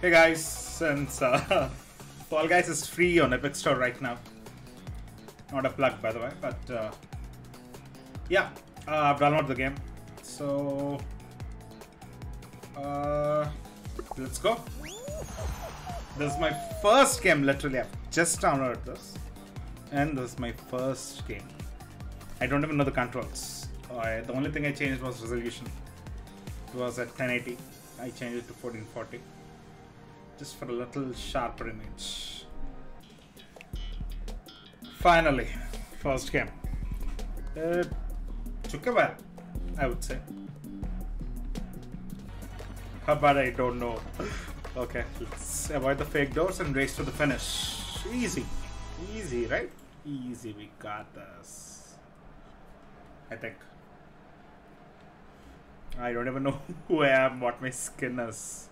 Hey guys, since uh, Fall Guys is free on Epic Store right now. Not a plug by the way, but uh, yeah, uh, I've downloaded the game. So uh, let's go. This is my first game literally. I've just downloaded this. And this is my first game. I don't even know the controls. Uh, the only thing I changed was resolution. It was at 1080. I changed it to 1440 just for a little sharper image. Finally, first game. Uh, took a while, I would say. How about I don't know. okay, let's avoid the fake doors and race to the finish. Easy. Easy, right? Easy, we got this. I think. I don't even know who I am, what my skin is.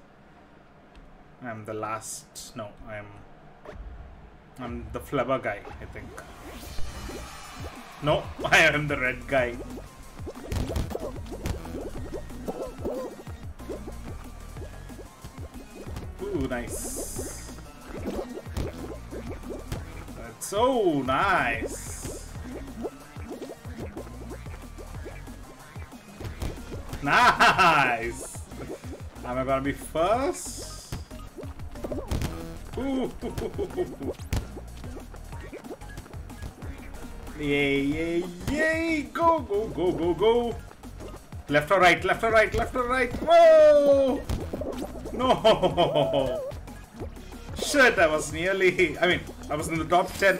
I'm the last. No, I'm. I'm the flubber guy, I think. No, I am the red guy. Ooh, nice. That's so nice. Nice! Am I gonna be first? Ooh. Yay, yay, yay! Go, go, go, go, go! Left or right, left or right, left or right! Whoa! No! Shit, I was nearly... I mean, I was in the top 10.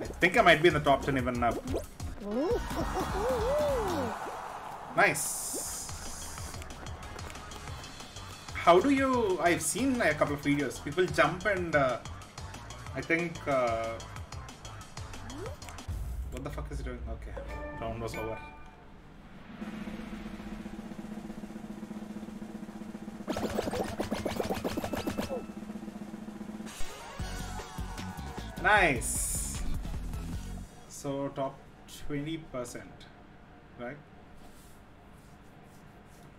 I think I might be in the top 10 even now. Nice. How do you... I've seen a couple of videos. People jump and... Uh, I think... Uh, what the fuck is he doing? Okay. Round was over. Nice. So top 20%, right?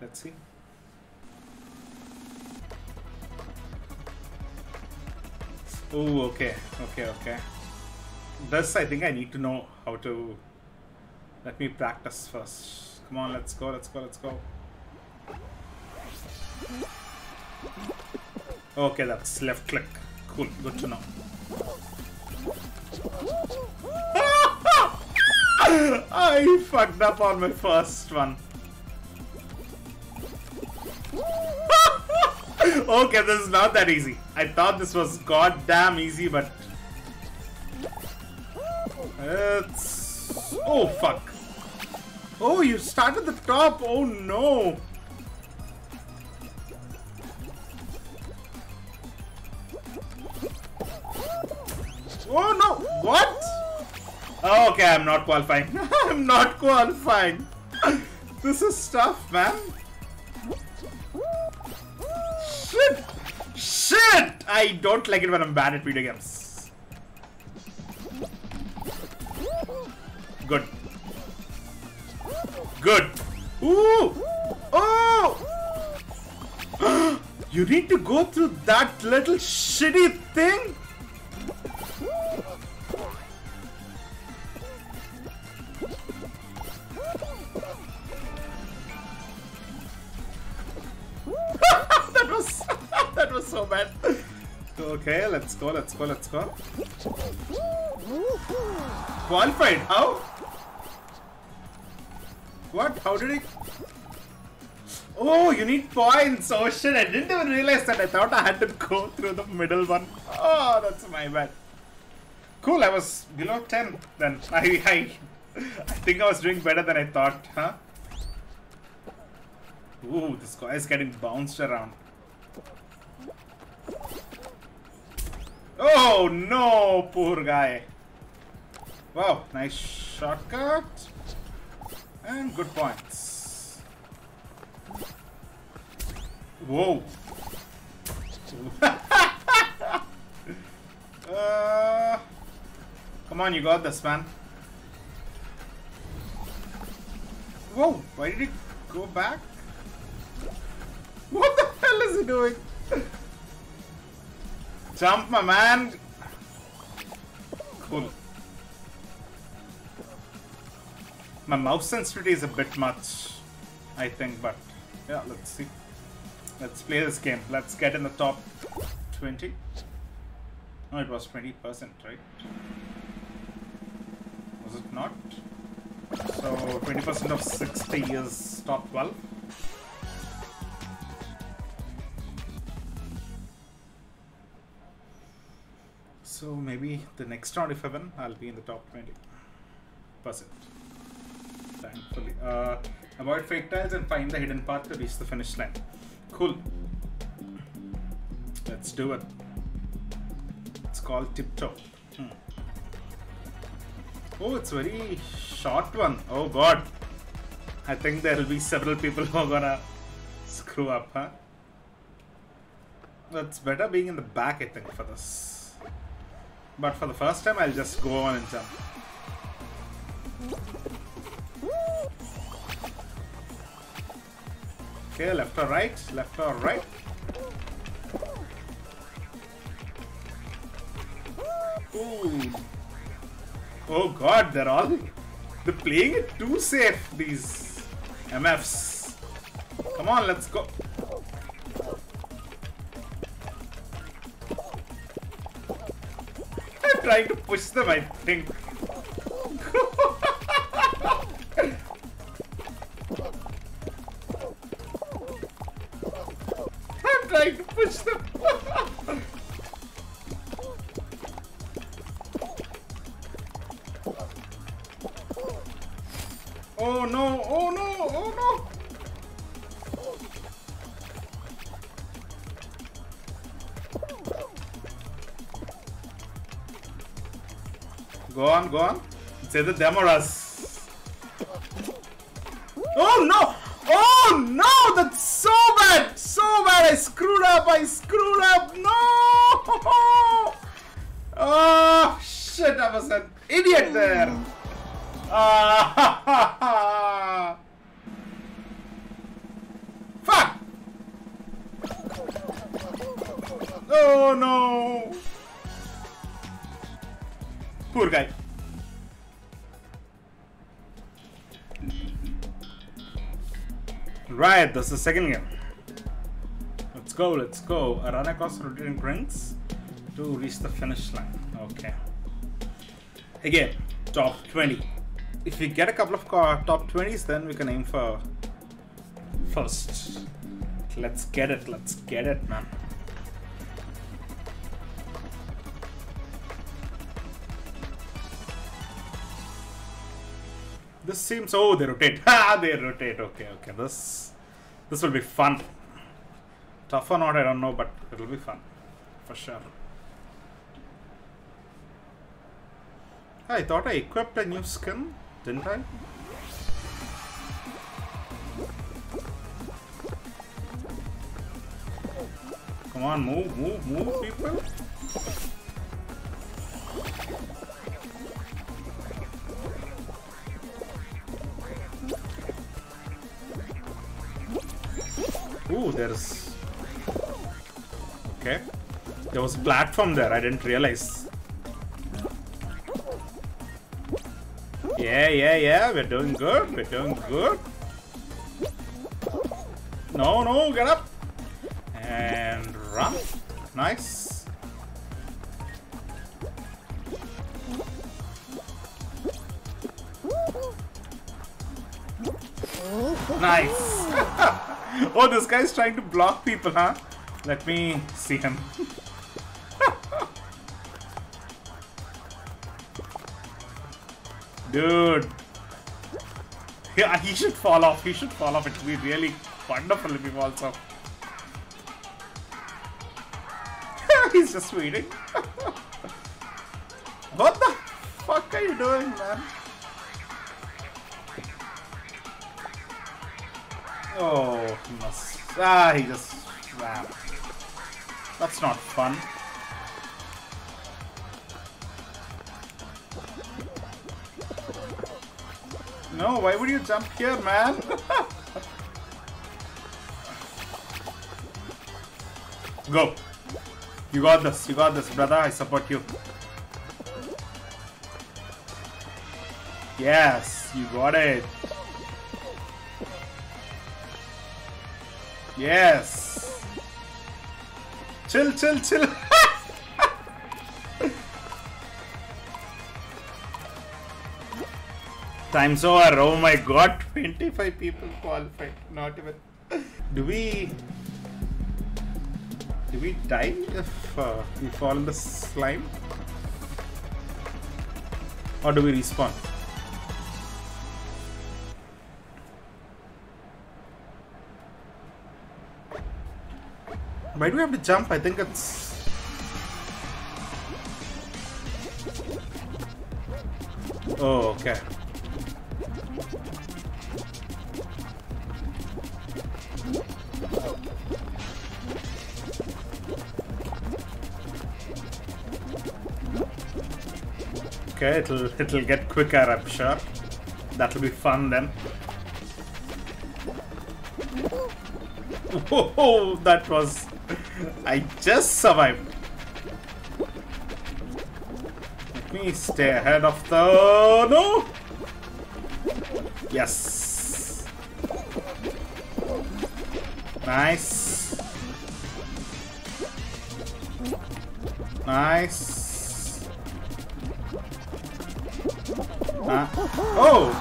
Let's see. Oh, okay, okay, okay. This, I think I need to know how to... Let me practice first. Come on, let's go, let's go, let's go. Okay, that's left click. Cool, good to know. I fucked up on my first one. Okay, this is not that easy. I thought this was goddamn easy, but... It's... Oh, fuck. Oh, you started the top. Oh, no. Oh, no. What? Oh, okay, I'm not qualifying. I'm not qualifying. this is tough, man. Shit! I don't like it when I'm bad at video games. Good. Good. Ooh! Oh! you need to go through that little shitty thing? Let's go, let's go, let's go. Qualified? How? What? How did he? Oh, you need points. Oh shit! I didn't even realize that. I thought I had to go through the middle one. Oh, that's my bad. Cool. I was below ten. Then I I I think I was doing better than I thought, huh? Ooh, this guy is getting bounced around. Oh no, poor guy. Wow, nice shortcut. And good points. Whoa. uh, come on, you got this, man. Whoa, why did he go back? What the hell is he doing? Jump, my man! Cool. My mouse sensitivity is a bit much, I think, but yeah, let's see. Let's play this game. Let's get in the top 20. No, it was 20%, right? Was it not? So 20% of 60 is top 12. So maybe the next round if I win, I'll be in the top 20%. Thankfully. Uh, avoid fake tiles and find the hidden path to reach the finish line. Cool. Let's do it. It's called Tiptoe. Hmm. Oh, it's very short one. Oh god. I think there will be several people who are gonna screw up, huh? That's better being in the back, I think, for this. But for the first time, I'll just go on and jump. Okay, left or right? Left or right? Ooh. Oh god, they're all... They're playing it too safe, these MFs. Come on, let's go. Trying to push them, I think. I'm trying to push them. oh no, oh no, oh no. On, go on. It's or us. Oh no! Oh no! That's so bad! So bad! I screwed up! I screwed up! No! Oh shit! I was an idiot there! Ah! Fuck! Oh no! Poor guy. Right, that's the second game. Let's go, let's go. A run across rotating rings to reach the finish line. Okay. Again, top 20. If we get a couple of top 20s, then we can aim for first. Let's get it, let's get it, man. This seems oh they rotate. Ah they rotate. Okay, okay. This this will be fun. Tough or not, I don't know, but it'll be fun. For sure. I thought I equipped a new skin, didn't I? Come on, move, move, move, people. There's... Okay. There was a platform there, I didn't realize. Yeah, yeah, yeah, we're doing good, we're doing good. No, no, get up. And run. Nice. Nice. oh, this guy's trying to block people, huh? Let me see him. Dude. Yeah, he should fall off. He should fall off. It would be really wonderful if he falls off. He's just waiting. what the fuck are you doing, man? Oh, he must. Ah, he just ran. That's not fun. No, why would you jump here, man? Go. You got this. You got this, brother. I support you. Yes, you got it. Yes. Chill, chill, chill. Time's over. Oh my god, 25 people qualified. Not even. Do we. Do we die if uh, we fall in the slime? Or do we respawn? Why do we have to jump? I think it's... Oh, okay. Okay, it'll it'll get quicker, I'm sure. That'll be fun then. Whoa, oh, that was... I just survived. Let me stay ahead of the... No! Yes. Nice. Nice. Uh, oh!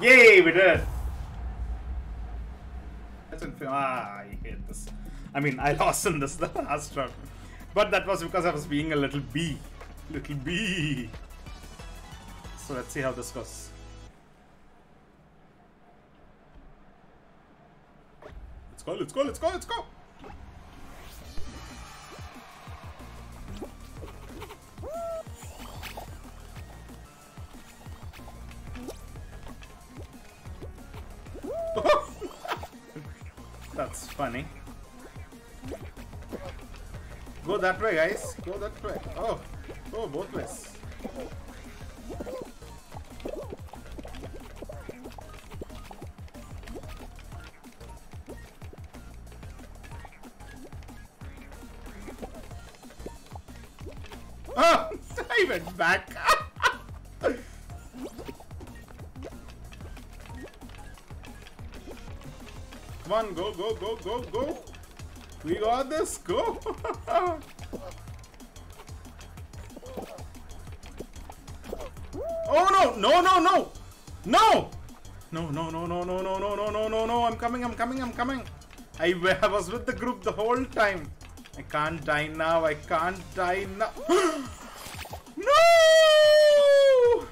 Yay, we did it! Ah, I hate this. I mean, I lost in this the last round. But that was because I was being a little bee. Little bee. So let's see how this goes. Let's go, let's go, let's go, let's go! That's funny. Go that way, guys. Go that way. Oh, oh, both ways. Oh, I went back. Come on, go, go, go, go, go. We got this. Go. oh no, no, no, no. No. No, no, no, no, no, no, no, no, no, no, no. I'm coming, I'm coming, I'm coming. I, I was with the group the whole time. I can't die now. I can't die now. no!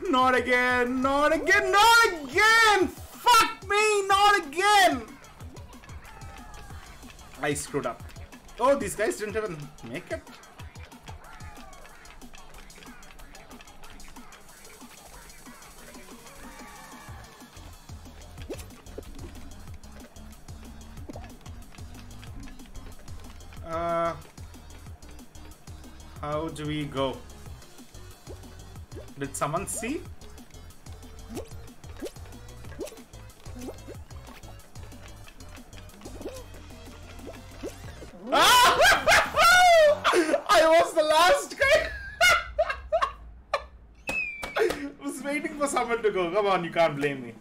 Not again. Not again. Not again. Fuck me. Not again. I screwed up. Oh, these guys didn't even make it? Uh, how do we go? Did someone see? Come on, you can't blame me.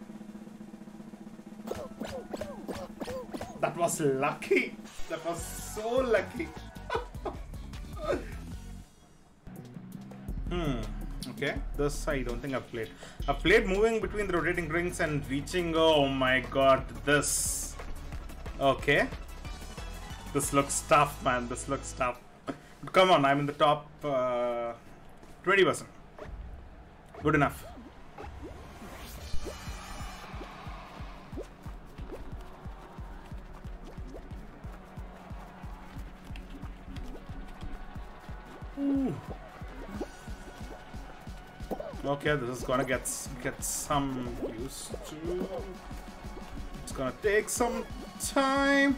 That was lucky. That was so lucky. hmm. Okay. This I don't think I've played. I've played moving between the rotating rings and reaching. Oh my god. This. Okay. This looks tough, man. This looks tough. Come on, I'm in the top uh, 20%. Good enough. Okay, this is gonna get get some used to. It's gonna take some time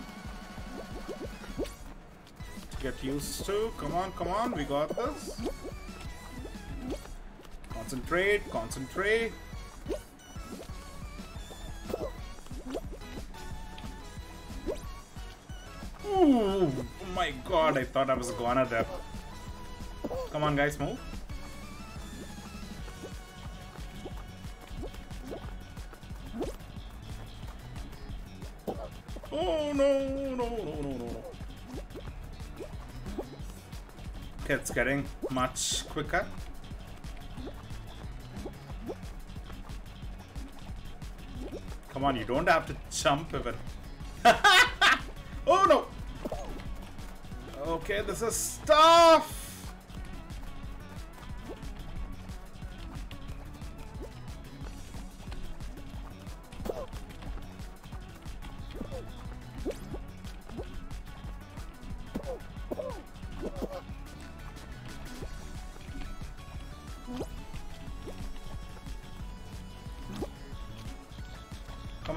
to get used to. Come on, come on, we got this. Concentrate, concentrate. Ooh, my my god, I thought I was gonna there. Come on, guys, move. Oh no, no, no, no, no. Okay, it's getting much quicker. Come on, you don't have to jump even. oh no! Okay, this is tough!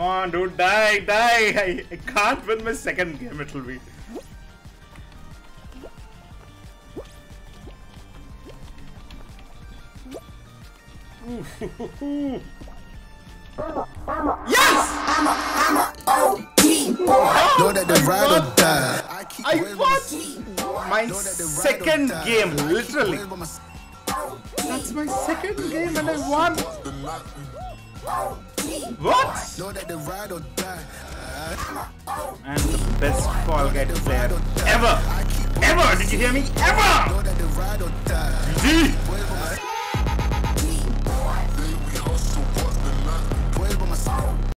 On, dude, die, die! I, I can't win my second game, it'll be. yes! Know that the ride or die. I keep I away with my- won my know that the ride or second die. game, I keep literally. away with my- That's my second game and I won! What? That the ride or die. I'm the best Fall Guys player ever! Ever! Did you hear me? Ever! Know